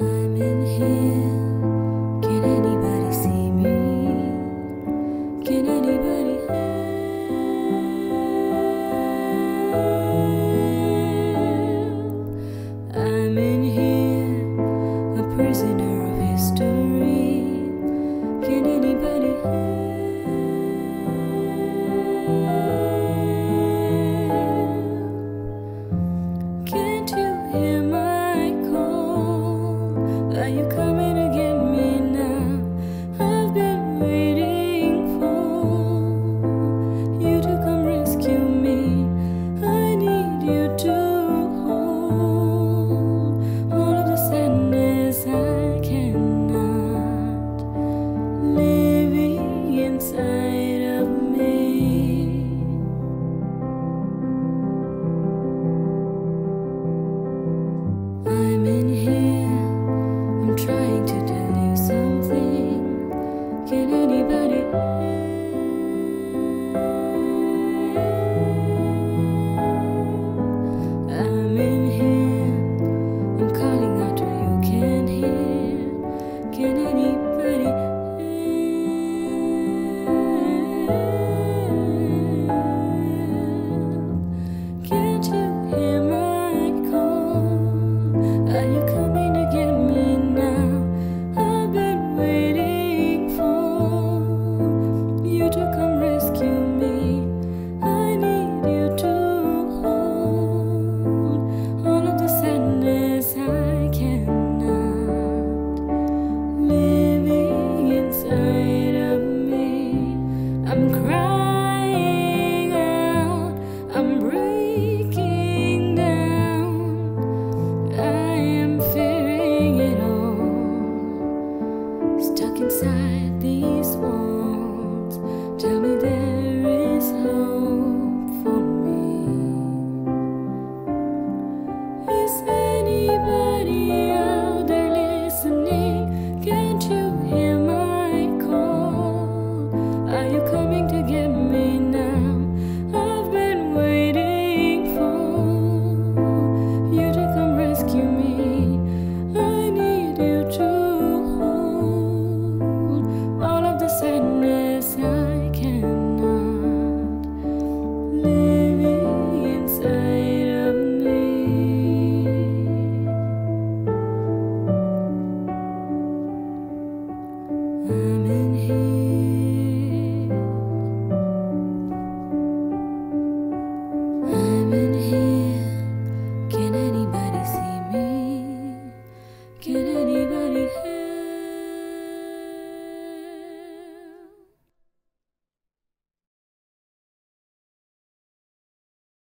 I'm in here.